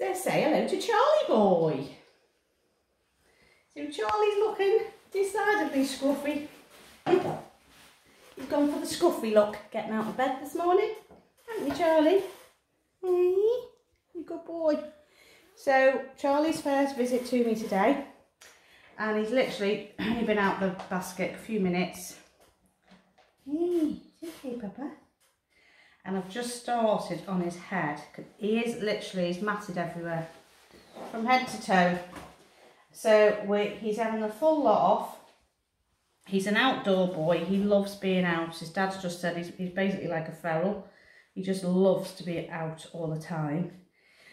So say hello to Charlie boy. So Charlie's looking decidedly scruffy. He's gone for the scruffy look, getting out of bed this morning. Haven't you, Charlie? Hey, you good boy. So Charlie's first visit to me today. And he's literally only been out the basket a few minutes. Hey, okay, Papa and I've just started on his head. He is literally, he's matted everywhere, from head to toe. So he's having a full lot off. He's an outdoor boy. He loves being out. His dad's just said he's, he's basically like a feral. He just loves to be out all the time.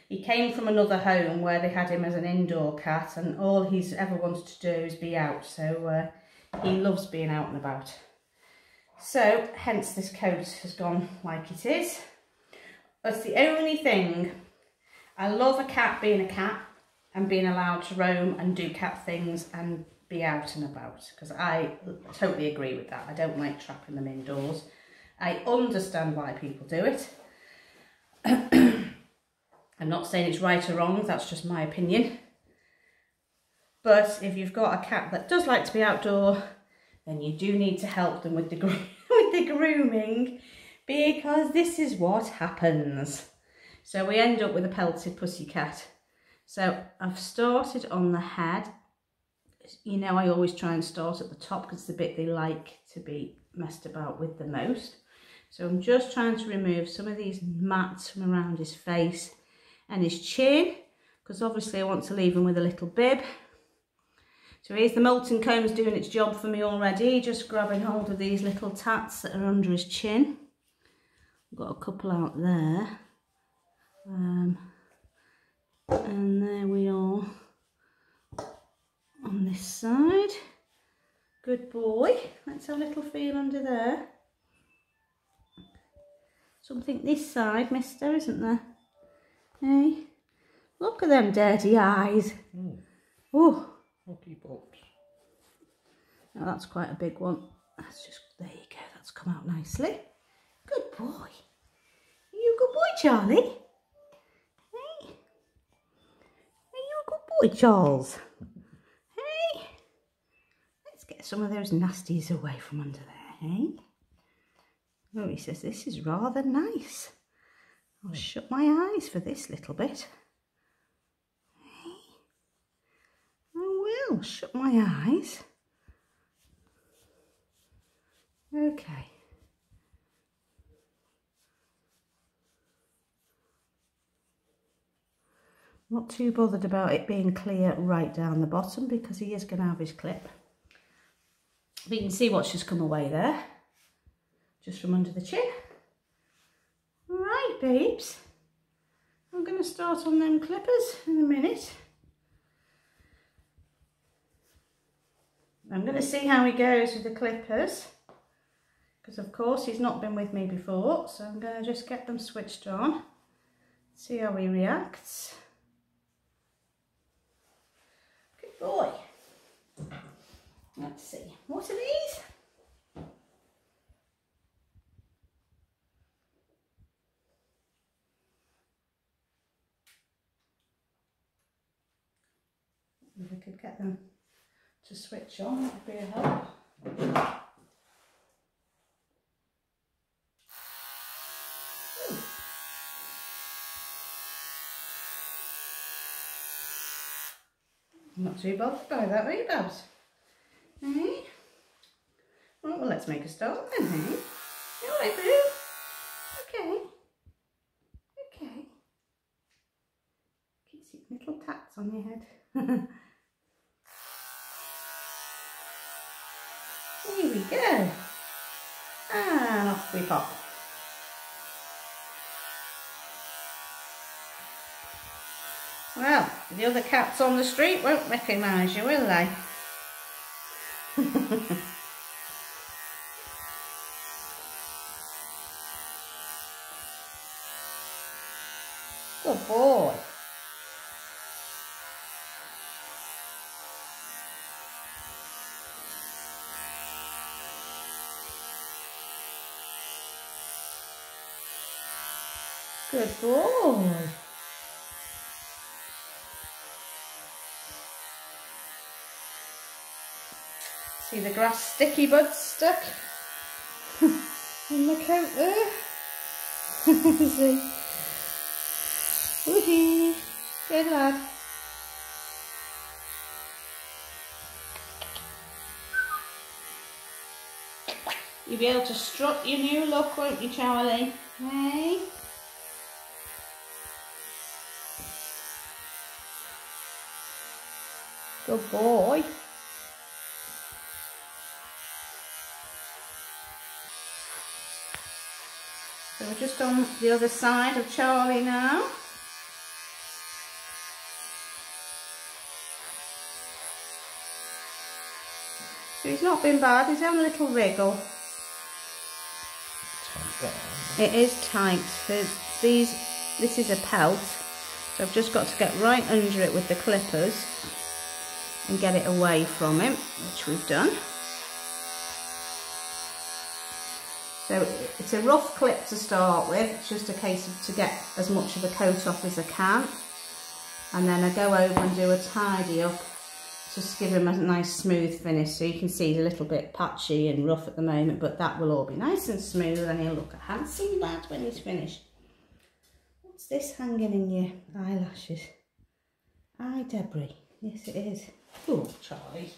He came from another home where they had him as an indoor cat and all he's ever wanted to do is be out. So uh, he loves being out and about. So, hence this coat has gone like it is. That's the only thing. I love a cat being a cat and being allowed to roam and do cat things and be out and about because I totally agree with that. I don't like trapping them indoors. I understand why people do it. I'm not saying it's right or wrong, that's just my opinion. But if you've got a cat that does like to be outdoor then you do need to help them with the, with the grooming because this is what happens. So we end up with a pelted pussycat. So I've started on the head. You know, I always try and start at the top because it's the bit they like to be messed about with the most. So I'm just trying to remove some of these mats from around his face and his chin because obviously I want to leave him with a little bib so here's the moulting comb's doing its job for me already, just grabbing hold of these little tats that are under his chin. I've got a couple out there. Um, and there we are on this side. Good boy. Let's have a little feel under there. Something this side, mister, isn't there? Hey, look at them dirty eyes. Mm. Oh, now that's quite a big one. That's just, there you go, that's come out nicely. Good boy. You good boy, Charlie? Hey? You good boy, Charles? Hey? Let's get some of those nasties away from under there, hey? Oh, he says, this is rather nice. I'll shut my eyes for this little bit. Will shut my eyes. Okay. Not too bothered about it being clear right down the bottom because he is going to have his clip. But you can see what's just come away there. Just from under the chin. Right, babes. I'm going to start on them clippers in a minute. I'm going to see how he goes with the clippers because of course he's not been with me before so I'm going to just get them switched on see how he reacts. Good boy. Let's see. What are these? If I could get them to switch on, would be a help. Hmm. Not too bothered by that, are you, Babs? Hey? Well, well, let's make a start then, hey? You alright, Boo? Okay. Okay. Keep little tats on your head. Here we go. Pop. Well, the other cats on the street won't recognise you, will they? Good boy. Good boy. See the grass sticky bud stuck? in the counter. there. See? Woohoo! Good lad. You'll be able to strut your new look, won't you, Charlie? Hey? Good boy. So we're just on the other side of Charlie now. So he's not been bad, he's having a little wriggle. It is tight. So these, this is a pelt. So I've just got to get right under it with the clippers and get it away from him, which we've done. So it's a rough clip to start with. It's just a case of to get as much of the coat off as I can. And then I go over and do a tidy up just give him a nice smooth finish so you can see he's a little bit patchy and rough at the moment but that will all be nice and smooth and he'll look a handsome lad when he's finished what's this hanging in your eyelashes eye debris yes it is oh Charlie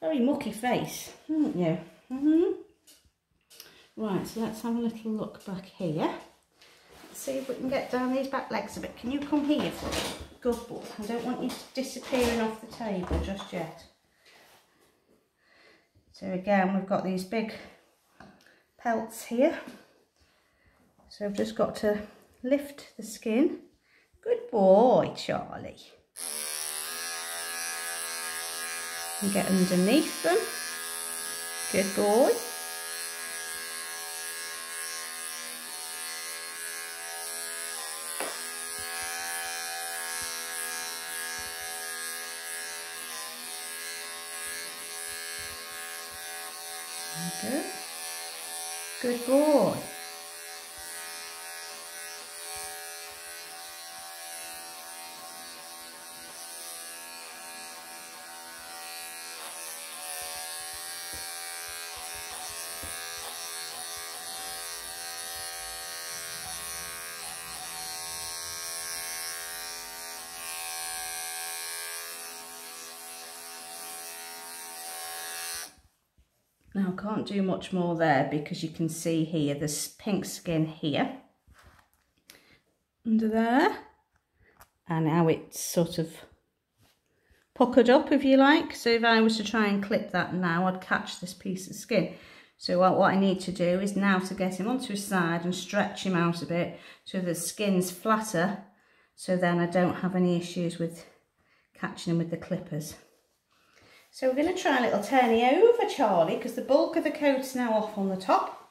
very mucky face haven't you mm -hmm. right so let's have a little look back here Let's see if we can get down these back legs a bit. Can you come here for me? Good boy. I don't want you disappearing off the table just yet. So again, we've got these big pelts here. So I've just got to lift the skin. Good boy, Charlie. And get underneath them. Good boy. Good. Good boy. Now I can't do much more there because you can see here this pink skin here. Under there. And how it's sort of puckered up if you like. So if I was to try and clip that now I'd catch this piece of skin. So what, what I need to do is now to get him onto his side and stretch him out a bit so the skin's flatter so then I don't have any issues with catching him with the clippers. So we're going to try a little turny over Charlie because the bulk of the coat's now off on the top.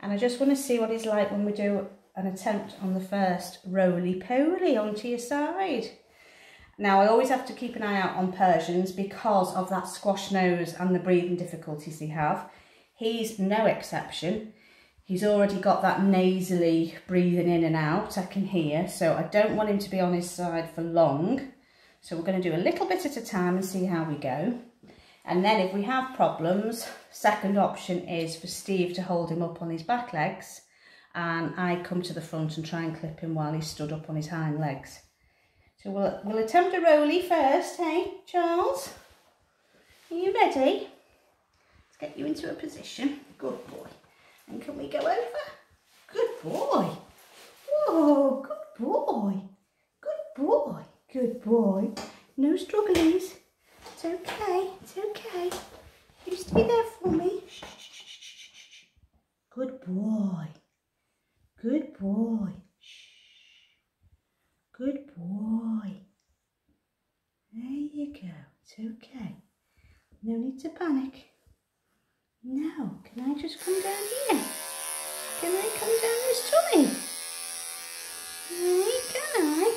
And I just want to see what he's like when we do an attempt on the first roly-poly onto your side. Now I always have to keep an eye out on Persians because of that squash nose and the breathing difficulties they have. He's no exception. He's already got that nasally breathing in and out, I can hear. So I don't want him to be on his side for long. So we're going to do a little bit at a time and see how we go. And then if we have problems, second option is for Steve to hold him up on his back legs and I come to the front and try and clip him while he's stood up on his hind legs. So we'll, we'll attempt a roly first, hey, Charles? Are you ready? Let's get you into a position. Good boy. And can we go over? Good boy. Whoa, good boy. Good boy. Good boy. No strugglies. It's okay. It's okay. You stay there for me. Shh, shh, shh, shh. Good boy. Good boy. Shh. Good boy. There you go. It's okay. No need to panic. No. Can I just come down here? Can I come down this tummy? Can I?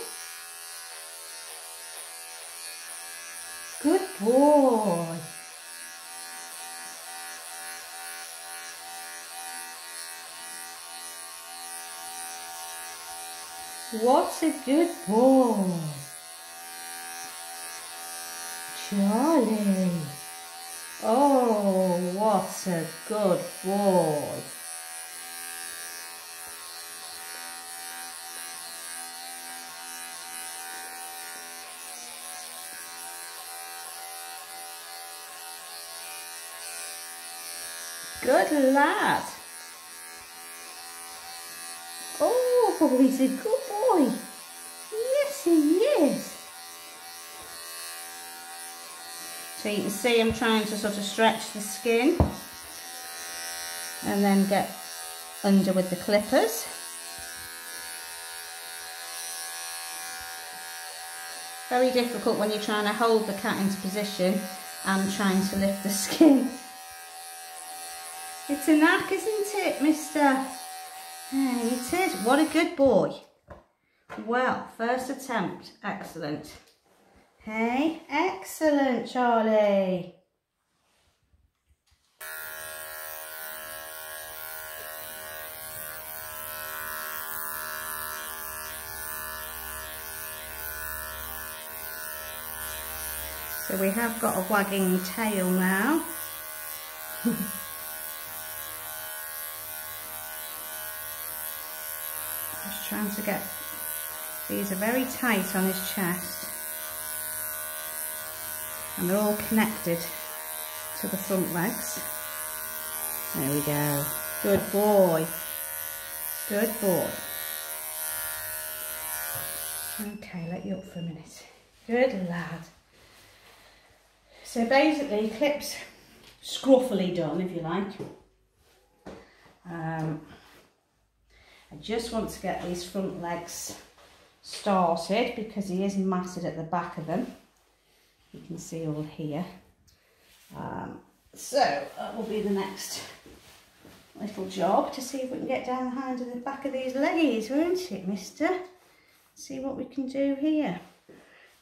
Good boy. What's a good boy? Charlie. Oh, what a good boy. Good lad. Oh, he's a good boy. Yes, he is. So you can see I'm trying to sort of stretch the skin and then get under with the clippers. Very difficult when you're trying to hold the cat into position and trying to lift the skin. It's a knack, isn't it, mister? Hey, it is. What a good boy. Well, first attempt. Excellent. Hey, excellent, Charlie. So we have got a wagging tail now. Just trying to get, these are very tight on his chest and they're all connected to the front legs. There we go. Good boy. Good boy. Okay, let you up for a minute. Good lad. So basically, clips scruffily done, if you like. Um, I just want to get these front legs started because he is matted at the back of them. You can see all here. Um, so that will be the next little job to see if we can get down behind the back of these leggies, won't it, mister? See what we can do here.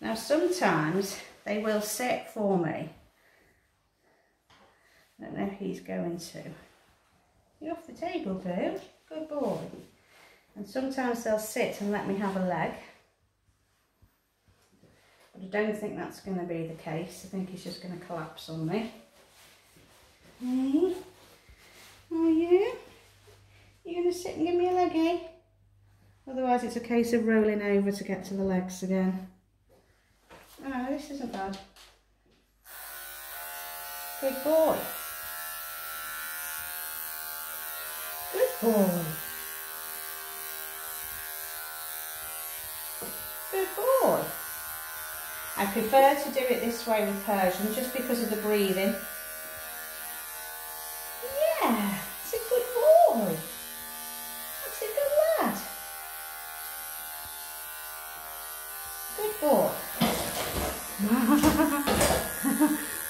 Now sometimes they will sit for me. I don't know if he's going to. You off the table, Boo? Good boy. And sometimes they'll sit and let me have a leg. But I don't think that's going to be the case. I think he's just going to collapse on me. Hey, are you? You going to sit and give me a leggy? Eh? Otherwise it's a case of rolling over to get to the legs again. Oh, this isn't bad. Good boy. Good boy. I prefer to do it this way with Persian just because of the breathing. Yeah, it's a good boy. That's a good lad. Good boy.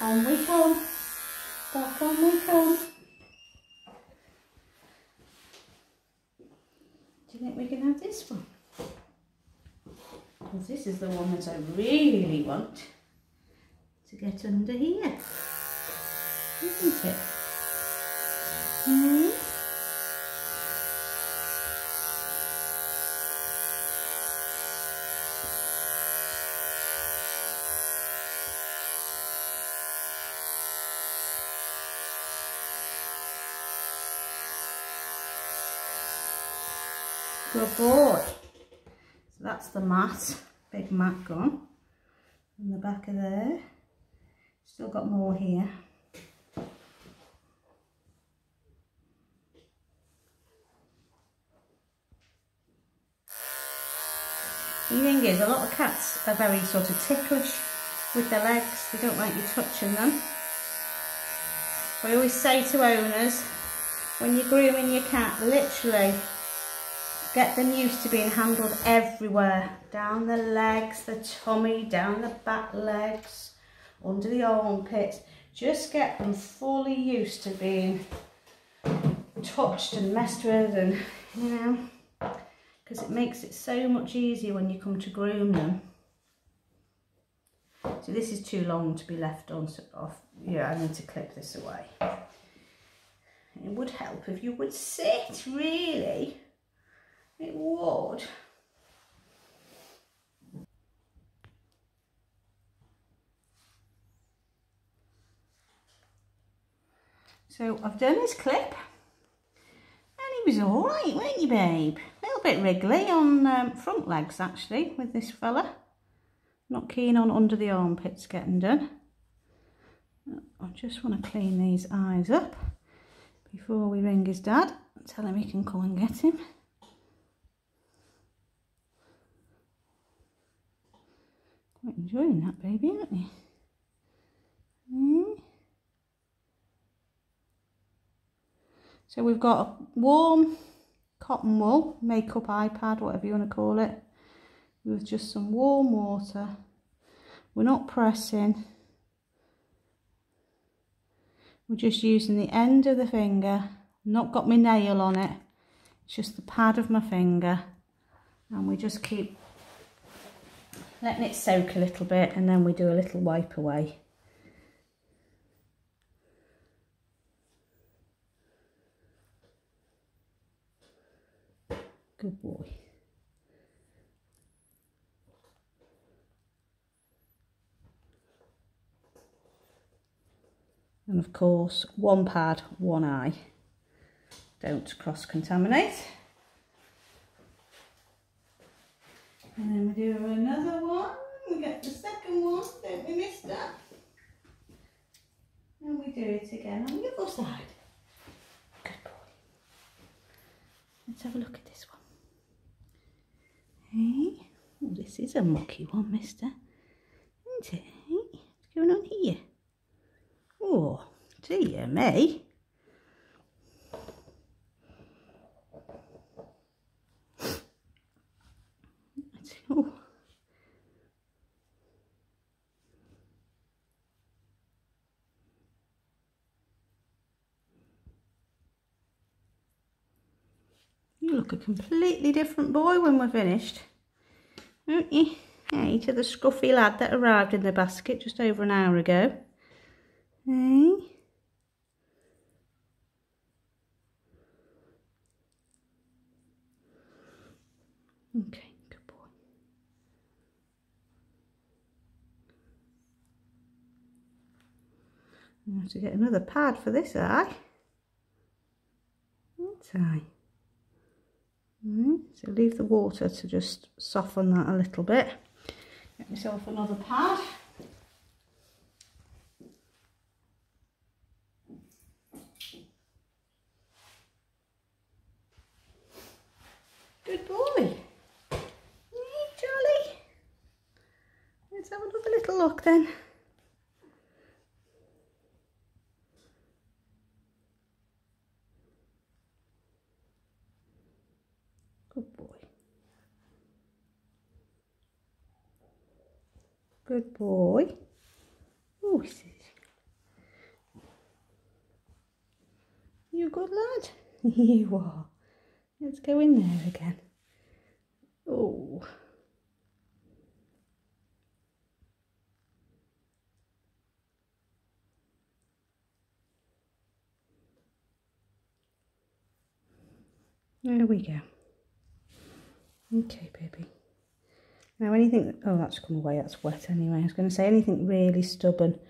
on we come. Back on we come. Do you think we can have this one? because this is the one that I really want to get under here, isn't it? Hmm? Good boy that's the mat, big mat gone. On the back of there. Still got more here. The thing is, a lot of cats are very sort of ticklish with their legs. They don't like you touching them. I always say to owners, when you're grooming your cat, literally Get them used to being handled everywhere. Down the legs, the tummy, down the back legs, under the armpits. Just get them fully used to being touched and messed with and, you know, because it makes it so much easier when you come to groom them. So this is too long to be left on so off. Yeah, I need to clip this away. It would help if you would sit, really. It would. So I've done his clip. And he was all right, weren't you, babe? A little bit wriggly on um, front legs, actually, with this fella. Not keen on under the armpits getting done. I just want to clean these eyes up before we ring his dad and tell him he can come and get him. Quite enjoying that baby, aren't you? So we've got a warm cotton wool, makeup iPad, whatever you want to call it, with just some warm water. We're not pressing. We're just using the end of the finger, not got my nail on it, it's just the pad of my finger. And we just keep letting it soak a little bit and then we do a little wipe away. Good boy. And of course, one pad, one eye. Don't cross-contaminate. And then we do another get the second one, don't we miss that? And we do it again on the other side. Good boy. Let's have a look at this one. Hey, oh, this is a mucky one, mister. Isn't it? Hey, what's going on here? Oh, dear me. Oh. You look a completely different boy when we're finished, don't you? Hey, to the scruffy lad that arrived in the basket just over an hour ago. Hey? Okay, good boy. I have to get another pad for this eye. That eye. Right, so leave the water to just soften that a little bit. Get myself another pad. Good boy. Hey, Charlie. Let's have another little look then. Good boy. Good boy. Oh, You good lad? you are. Let's go in there again. Oh. There we go. Okay, baby. Now anything, oh that's come away, that's wet anyway. I was going to say anything really stubborn,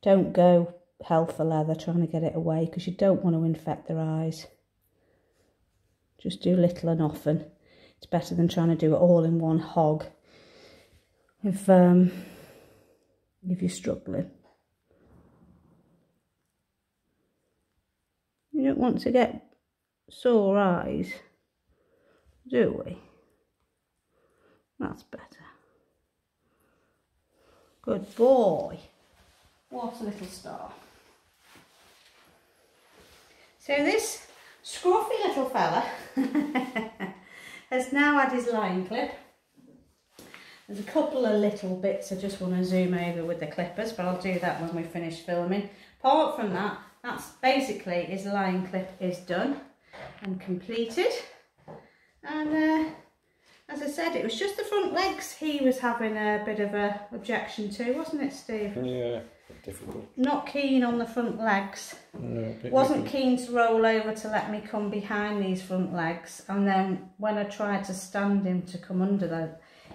don't go hell for leather trying to get it away because you don't want to infect their eyes. Just do little and often. It's better than trying to do it all in one hog if, um, if you're struggling. You don't want to get sore eyes, do we? That's better. Good boy. What a little star. So this scruffy little fella has now had his lion clip. There's a couple of little bits I just want to zoom over with the clippers, but I'll do that when we finish filming. Apart from that, that's basically his lion clip is done and completed. And uh, as I said, it was just the front legs he was having a bit of a objection to, wasn't it, Steve? Yeah, difficult. Not keen on the front legs. No, Wasn't keen to roll over to let me come behind these front legs. And then when I tried to stand him to come under them,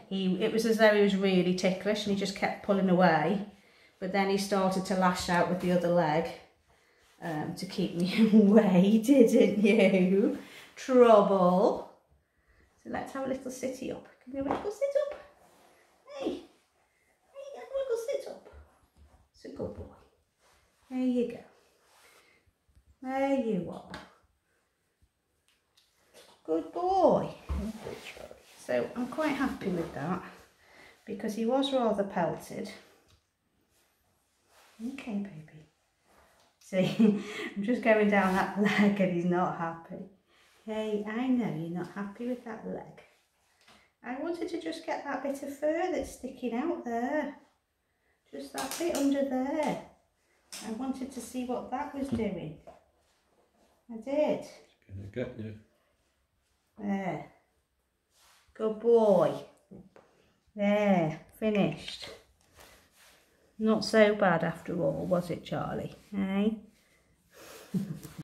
he it was as though he was really ticklish and he just kept pulling away. But then he started to lash out with the other leg. um, to keep me away, didn't you? Trouble. So let's have a little sitty up. Can we have a little sit up? Hey, hey, have a little sit up. It's a good boy. There you go. There you are. Good boy. So I'm quite happy with that because he was rather pelted. Okay, baby. See, I'm just going down that leg and he's not happy. Hey, I know you're not happy with that leg. I wanted to just get that bit of fur that's sticking out there. Just that bit under there. I wanted to see what that was doing. I did. Gonna get you. There. Good boy. There, finished. Not so bad after all, was it, Charlie? Eh?